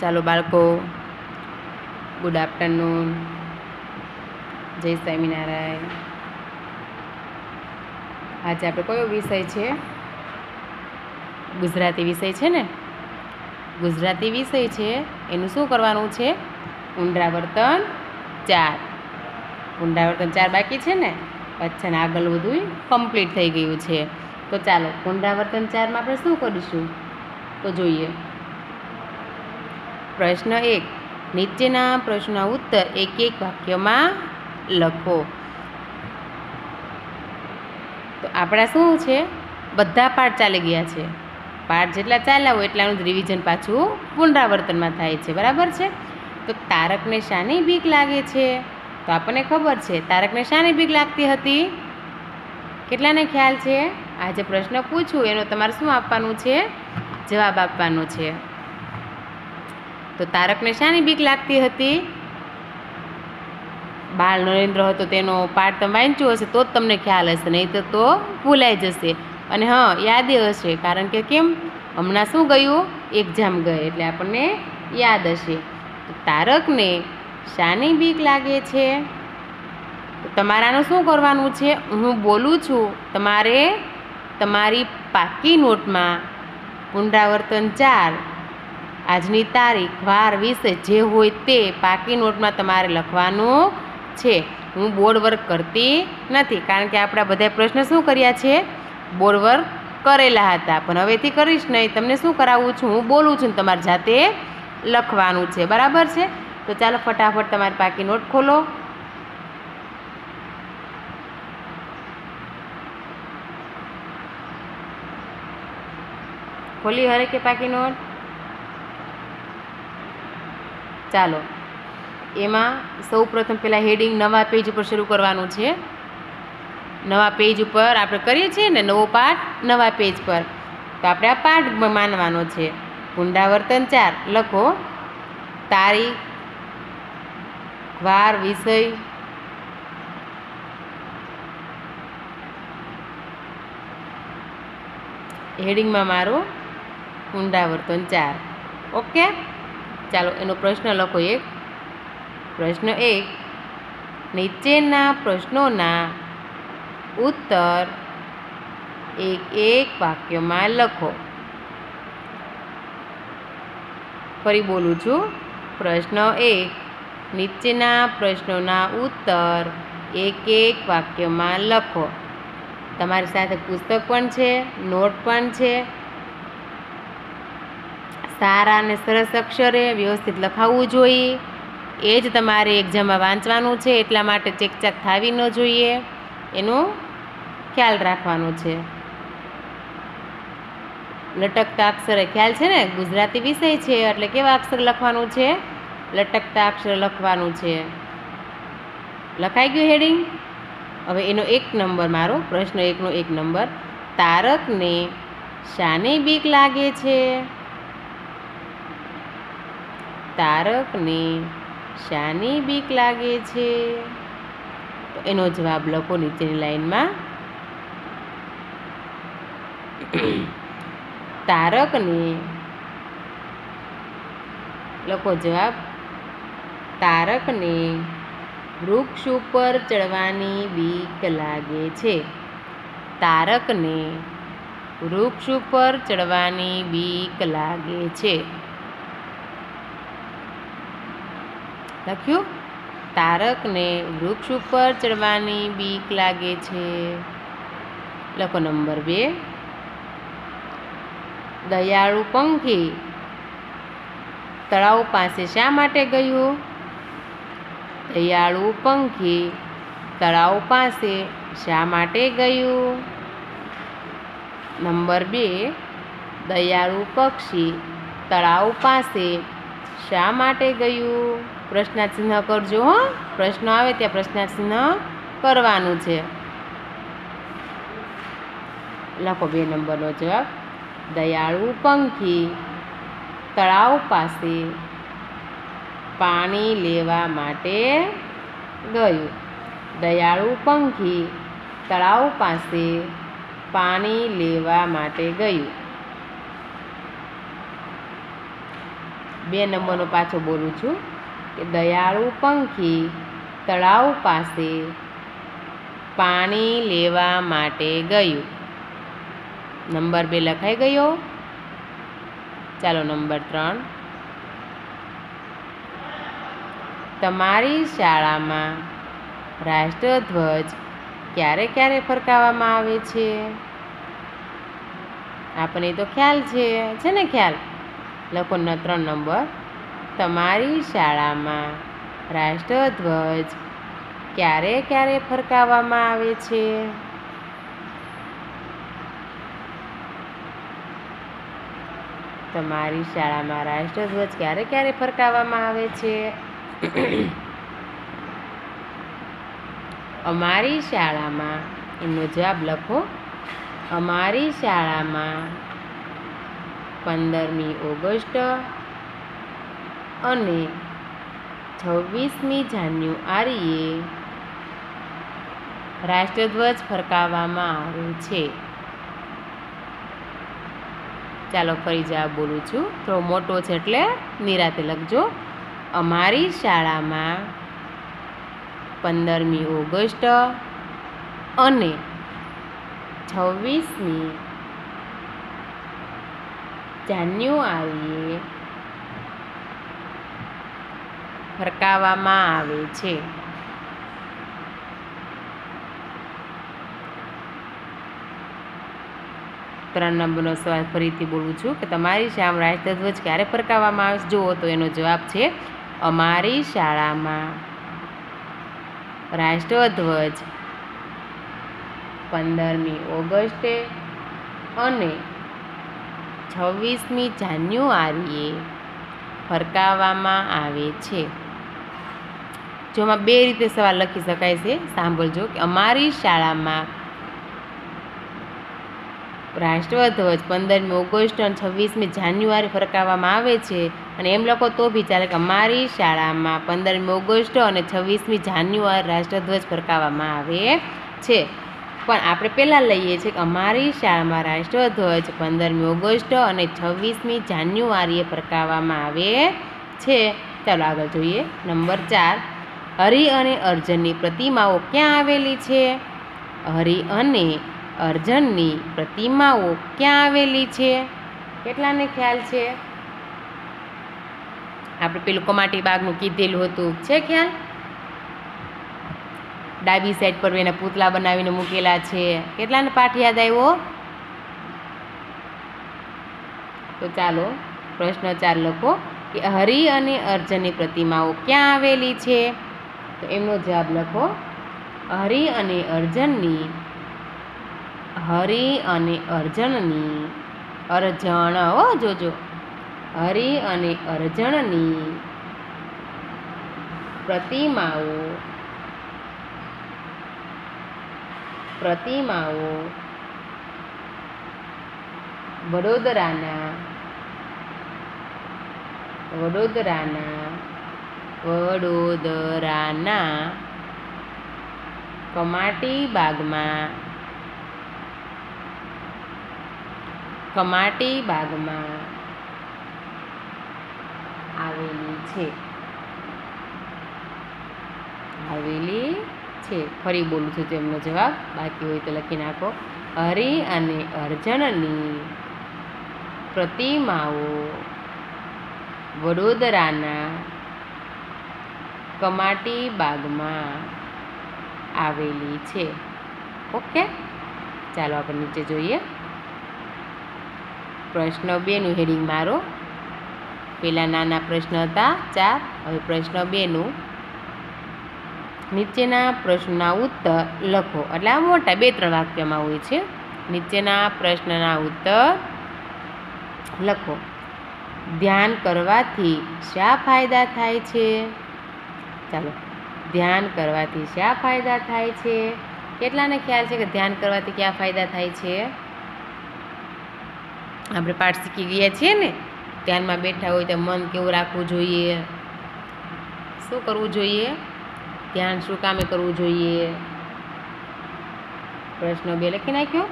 ચાલો બાળકો good afternoon જય સ્વામિનારાયણ. આજે આપણે કયો વિષય છે? ગુજરાતી વિષય છે ને? ગુજરાતી વિષય છે, એનું શું કરવાનું છે? પુનરાવર્તન ચાર. પુનરાવર્તન ચાર બાકી છે ને? પછી આગળ બધું કમ્પ્લીટ થઈ ગયું છે. તો ચાલો, પુનરાવર્તન ચારમાં આપણે શું કરીશું? તો જોઈએ. પ્રશ્ન એક. નીચેના પ્રશ્નના ઉત્તર એક એક વાક્યમાં લખો. તો આપણા શું છે? બધા પાઠ ચાલી ગયા છે. પાઠ જેટલા ચાલ્યા હોય એટલાનું જ રિવિઝન પાછું પુનરાવર્તનમાં થાય છે. બરાબર છે? તો તારકને શાની બીક લાગે છે? તો આપણને ખબર છે, તારકને શાની બીક લાગતી હતી? કેટલાને ખ્યાલ છે? આ જે પ્રશ્ન પૂછું, એનો તમારે શું આપવાનું છે? જવાબ આપવાનો છે. તો તારકને શાની બીક લાગતી હતી? બાળ નરેન્દ્ર હતો, તેનો પાઠ તમે વાંચ્યો હશે, તો જ તમને ખ્યાલ હશે, નહીં તો ભૂલાઈ જશે. અને હા, યાદ હશે, કારણ કે કેમ? હમણાં શું ગયું? એક્ઝામ ગઈ, એટલે આપણને યાદ હશે. તારકને શાની બીક લાગે છે? તો તમારાનું શું કરવાનું છે? હું બોલું છું, તમારે તમારી પાકી નોટમાં પુનરાવર્તન ચાર આજની તારીખ વાર વિશે જે હોય તે પાકી નોટમાં તમારે લખવાનું છે. હું બોર્ડ વર્ક કરતી નથી, કારણ કે આપણા બધા પ્રશ્ન શું કર્યા છે? બોર્ડ વર્ક કરેલા હતા, પણ હવેથી કરીશ નહીં. તમને શું કરાવું છું? હું બોલું છું તમારે જાતે લખવાનું છે. બરાબર છે? તો ચાલો ફટાફટ તમારી પાકી નોટ ખોલો. ખોલી હરે કે પાકી નોટ? ચાલો. એમાં સૌ પ્રથમ પહેલાં હેડિંગ નવા પેજ ઉપર શરૂ કરવાનું છે. નવા પેજ ઉપર આપણે કરીએ છીએ ને નવો પાઠ નવા પેજ પર. તો આપણે આ પાઠ માનવાનો છે. પુનરાવર્તન ચાર. લખો. તારીખ, વાર, વિષય. હેડિંગમાં મારું પુનરાવર્તન ચાર. ઓકે ચાલો, એનો પ્રશ્ન લખો એક. પ્રશ્ન એક, નીચેના પ્રશ્નોના ઉત્તર એક એક વાક્યમાં લખો. ફરી બોલું છું. પ્રશ્ન એક, નીચેના પ્રશ્નોના ઉત્તર એક એક વાક્યમાં લખો. તમારી સાથે પુસ્તક પણ છે, નોટ પણ છે સારા અને સરસ અક્ષરે વ્યવસ્થિત લખાવવું જોઈએ. એ જ તમારે એક્ઝામમાં વાંચવાનું છે, એટલા માટે ચેકચાક થાવી ન જોઈએ. એનો ખ્યાલ રાખવાનો છે. લટકતા અક્ષરે ખ્યાલ છે ને? ગુજરાતી વિષય છે, એટલે કેવા અક્ષર લખવાનું છે? લટકતા અક્ષર લખવાનું છે. લખાઈ ગયું હેડિંગ? હવે એનો એક નંબર, મારો પ્રશ્ન એકનો એક નંબર. તારકને શાની બીક લાગે છે? તારકને શાની બીક લાગે છે? તો એનો જવાબ લખો નીચેની લાઈનમાં તારકને લખો જવાબ. તારકને વૃક્ષ ઉપર ચડવાની બીક લાગે છે. તારકને વૃક્ષ ઉપર ચડવાની બીક લાગે છે. લખ્યું? તારકને વૃક્ષ ઉપર ચડવાની બીક લાગે છે. લખો નંબર બે. દયાળુ પંખી તળાવ પાસે શા માટે ગયું? દયાળુ પંખી તળાવ પાસે શા માટે ગયું? નંબર બે. દયાળુ પક્ષી તળાવ પાસે શા માટે ગયું? પ્રશ્નાર્થ ચિહ્ન કરજો, હો. પ્રશ્ન આવે ત્યાં પ્રશ્નાર્થ ચિહ્ન કરવાનું છે. લખો બે નંબરનો જવાબ. દયાળુ પંખી, તળાવ પાસે પાણી લેવા માટે ગયું. દયાળુ પંખી, તળાવ પાસે પાણી લેવા માટે ગયું. બે નંબરનો પાછો બોલું છું. કે દયાળુ પંખી તળાવ પાસે પાણી લેવા માટે ગયું. નંબર બે લખાઈ ગયો? ચાલો નંબર ત્રણ. તમારી શાળામાં રાષ્ટ્રધ્વજ ક્યારે ક્યારે ફરકાવવામાં આવે છે? આપણને તો ખ્યાલ છે છે ને ખ્યાલ? લખો ત્રણ નંબર. તમારી શાળામાં રાષ્ટ્રધ્વજ ક્યારે ક્યારે ફરકાવવામાં આવે છે? તમારી શાળામાં રાષ્ટ્રધ્વજ ક્યારે ક્યારે ફરકાવવામાં આવે છે? અમારી શાળામાં, એમનો જવાબ લખો. અમારી શાળામાં પંદરમી ઓગસ્ટ અને છવ્વીસમી જાન્યુઆરીએ રાષ્ટ્રધ્વજ ફરકાવવામાં આવે છે. ચાલો ફરી જવાબ બોલું છું. થોડો મોટો છે એટલે નિરાતે લખજો. અમારી શાળામાં પંદરમી ઓગસ્ટ અને છવ્વીસમી જાન્યુઆરીએ ફરકાવવામાં આવે છે. ત્રણ નંબરનો સવાલ ફરીથી બોલું છું કે તમારી શામ રાષ્ટ્રધ્વજ ક્યારે ફરકાવવામાં આવે જુઓ તો એનો જવાબ છે, અમારી શાળામાં. રાષ્ટ્રધ્વજ પંદરમી ઓગસ્ટે અને છવ્વીસમી જાન્યુઆરીએ ફરકાવવામાં આવે છે. જોમાં બે રીતે સવાલ લખી શકાય છે, સાંભળજો કે અમારી શાળામાં રાષ્ટ્રધ્વજ પંદરમી ઓગસ્ટ અને છવ્વીસમી જાન્યુઆરી ફરકાવવામાં આવે છે અને એમ લખો તો બી ચાલે કે અમારી શાળામાં પંદરમી ઓગસ્ટ અને છવ્વીસમી જાન્યુઆરી રાષ્ટ્રધ્વજ ફરકાવવામાં આવે છે. પણ આપણે પહેલાં લઈએ છીએ કે અમારી શાળામાં રાષ્ટ્રધ્વજ પંદરમી ઓગસ્ટ અને છવ્વીસમી જાન્યુઆરીએ ફરકાવવામાં આવે છે. ચાલો આગળ જોઈએ. નંબર ચાર. હરિ અને અર્જુનની પ્રતિમાઓ ક્યાં આવેલી છે? હરિ અને અર્જનની પ્રતિમાઓ ક્યાં આવેલી છે? કેટલાને ખ્યાલ છે? આપણે પેલું કમાટી બાગનું કીધેલું હતું. છે ખ્યાલ? ડાબી સાઈડ પર એના પૂતળા બનાવીને મૂકેલા છે. કેટલાને પાઠ યાદ આવ્યો? તો ચાલો, પ્રશ્ન ચાર લખો કે હરિ અને અર્જુનની પ્રતિમાઓ ક્યાં આવેલી છે? તો એમનો જવાબ લખો. હરિ અને અર્જુનની. હરિ અને અર્જનની. અર્જણ, હો, જોજો. હરિ અને અર્જણની પ્રતિમાઓ. પ્રતિમાઓ. વડોદરાના. વડોદરાના. વડોદરાના કમાટી બાગમાં કમાટી બાગમાં આવેલી છે. આવેલી છે. ફરી બોલું છું તેમનો જવાબ. બાકી હોય તો લખી નાખો. હરિ અને અર્જુનની પ્રતિમાઓ વડોદરાના કમાટી બાગમાં આવેલી છે. ઓકે? ચાલો આપણે નીચે જોઈએ. પ્રશ્ન બેનું હેડિંગ મારો. પેલા નાના પ્રશ્ન હતા, ચાર. હવે પ્રશ્ન બેનું. નીચેના પ્રશ્નના ઉત્તર લખો. એટલે આ મોટા બે, ત્રણ વાક્યમાં હોય છે. નીચેના પ્રશ્નના ઉત્તર લખો. ધ્યાન કરવાથી શા ફાયદા થાય છે? ચાલો, ધ્યાન કરવાથી શા ફાયદા થાય છે? કેટલાને ખ્યાલ છે કે ધ્યાન કરવાથી કયા ફાયદા થાય છે? આપણે પાઠ શીખી ગયા છીએ ને, ધ્યાનમાં બેઠા હોય તો મન કેવું રાખવું જોઈએ? શું કરવું જોઈએ? ધ્યાન શું કામે કરવું જોઈએ? પ્રશ્ન બે લખી નાખ્યો.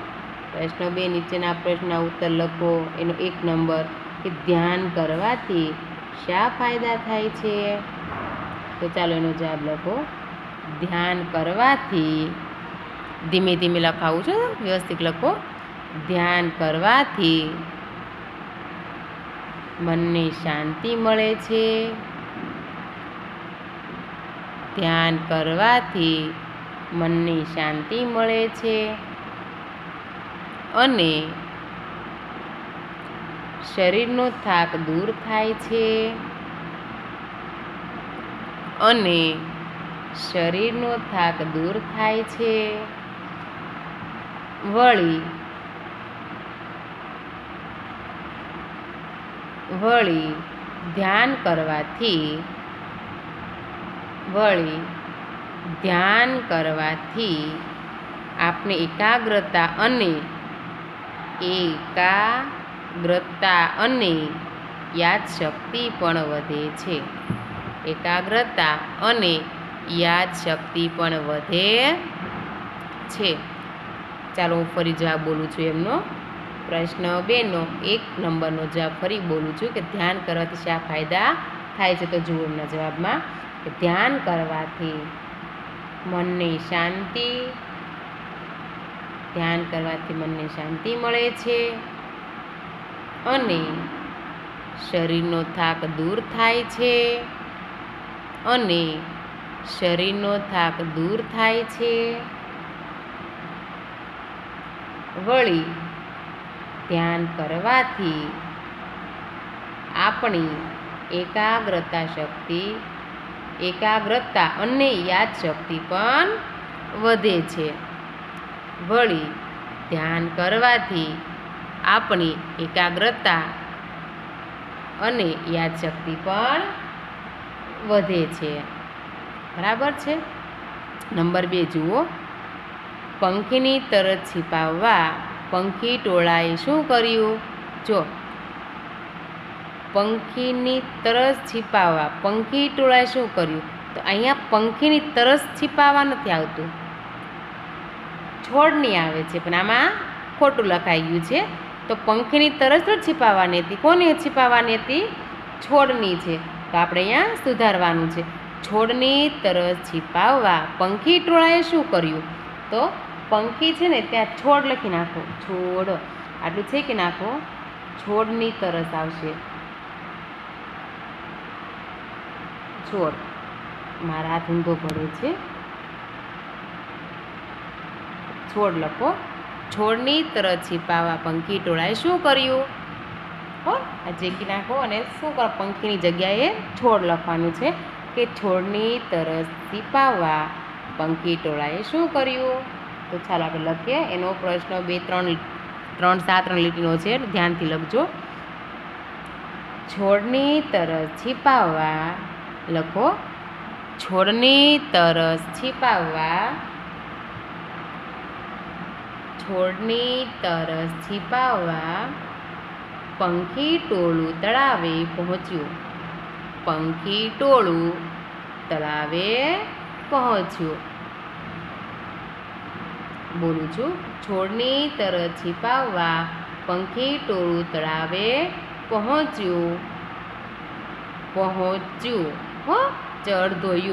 પ્રશ્ન બે, નીચેના પ્રશ્નના ઉત્તર લખો. એનો એક નંબર કે ધ્યાન કરવાથી શા ફાયદા થાય છે? તો ચાલો એનો જવાબ લખો. ધ્યાન કરવાથી, ધીમે ધીમે લખાવું છું, વ્યવસ્થિત લખો. ધ્યાન કરવાથી મનને શાંતિ મળે છે. ધ્યાન કરવાથી મનને શાંતિ મળે છે. અને શરીરનો થાક દૂર થાય છે. અને શરીરનો થાક દૂર થાય છે. વળી વળી ધ્યાન કરવાથી, વળી ધ્યાન કરવાથી આપણે એકાગ્રતા અને એકાગ્રતા અને યાદશક્તિ પણ વધે છે. એકાગ્રતા અને યાદશક્તિ પણ વધે છે. ચાલો હું ફરી જવાબ બોલું છું એમનો પ્રશ્ન બેનો, એક નંબરનો જવાબ ફરી બોલું છું કે ધ્યાન કરવાથી શા ફાયદા થાય છે? તો જુઓ એમના જવાબમાં કે ધ્યાન કરવાથી મનને શાંતિ, ધ્યાન કરવાથી મનને શાંતિ મળે છે અને શરીરનો થાક દૂર થાય છે. અને શરીરનો થાક દૂર થાય છે. વળી ધ્યાન કરવાથી આપણી એકાગ્રતા શક્તિ, એકાગ્રતા અને યાદશક્તિ પણ વધે છે. વળી ધ્યાન કરવાથી આપણી એકાગ્રતા અને યાદશક્તિ પણ વધે છે. બરાબર છે? નંબર બે, જુઓ. પંખીની તરત છીપાવવા પંખી ટોળાએ શું કર્યું? જો, પંખીની તરસ છીપાવવા પંખી ટોળાએ શું કર્યું? તો અહીંયા પંખીની તરસ છીપાવવા નથી આવતું. છોડની આવે છે, પણ આમાં ખોટું લખાઈ ગયું છે. તો પંખીની તરસ તો છીપાવવાની હતી. કોની છીપાવવાની હતી? છોડની છે. તો આપણે અહીંયા સુધારવાનું છે. છોડની તરસ છીપાવવા પંખી ટોળાએ શું કર્યું? તો પંખી છે ને ત્યાં છોડ લખી નાખો. છોડ. આટલું છે કે નાખો? છોડની તરસ આવશે. છોડ. મારા હાથ ઊંધો પડે છે. છોડ લખો. છોડની તરસ છીપાવવા પંખી ટોળાએ શું કર્યું? આ જેકી નાખો અને શું કરો પંખીની જગ્યાએ છોડ લખવાનું છે કે છોડની તરસ સિપાવવા. પંખી ટોળાએ શું કર્યું? તો ચાલો આપણે લખીએ. એનો પ્રશ્ન બે, ત્રણ ત્રણ, સાત, ત્રણ લીટીનો છે. ધ્યાનથી લખજો. છોડની તરસ છીપાવવા લખો. છોડની તરસ છીપાવવા છોડની તરસ છીપાવવા પંખી ટોળું તળાવે પહોંચ્યું. પંખી ટોળું તળાવે પહોંચ્યું. બોલું છું, છોડની તરસ છીપાવવા પંખી ટોળું તળાવે પહોંચ્યું. પહોંચ્યું, હો ચડ ધોયું.